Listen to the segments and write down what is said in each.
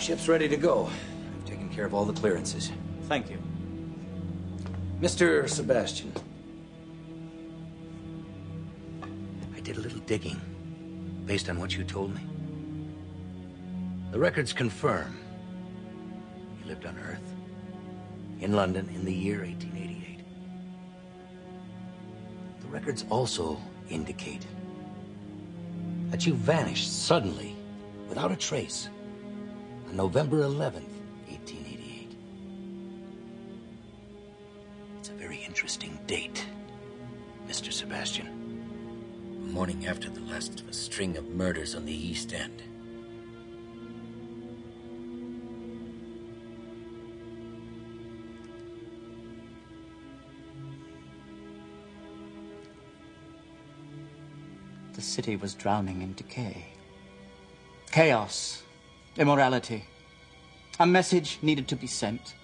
The ship's ready to go. I've taken care of all the clearances. Thank you. Mr. Sebastian. I did a little digging based on what you told me. The records confirm you lived on Earth, in London, in the year 1888. The records also indicate that you vanished suddenly, without a trace, on November 11th, 1888. It's a very interesting date, Mr. Sebastian. The morning after the last of a string of murders on the East End. The city was drowning in decay. Chaos, immorality. A message needed to be sent,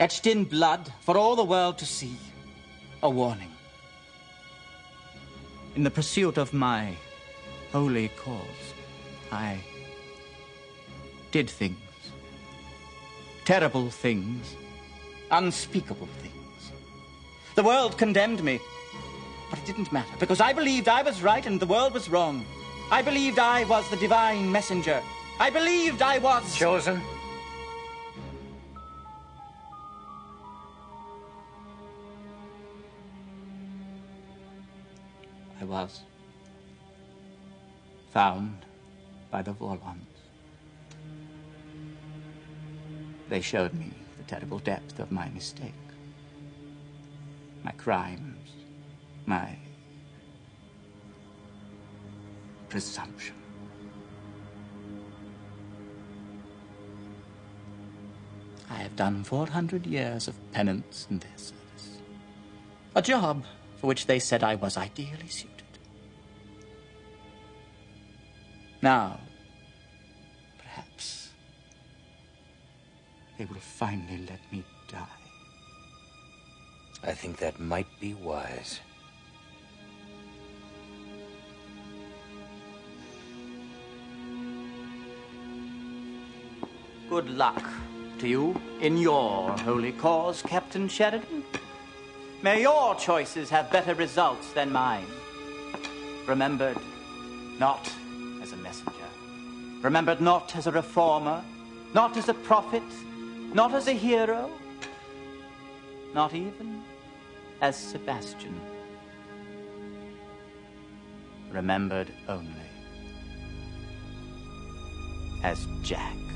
etched in blood for all the world to see. A warning. In the pursuit of my holy cause, I did things. Terrible things. Unspeakable things. The world condemned me. But it didn't matter, because I believed I was right and the world was wrong. I believed I was the divine messenger. I believed I was. Chosen? I was. Found by the Vorlons. They showed me the terrible depth of my mistake. My crimes. My presumption. I have done 400 years of penance in their service. A job for which they said I was ideally suited. Now, perhaps, they will finally let me die. I think that might be wise. Good luck to you in your holy cause, Captain Sheridan. May your choices have better results than mine. Remembered not as a messenger, remembered not as a reformer, not as a prophet, not as a hero, not even as Sebastian. Remembered only as Jack.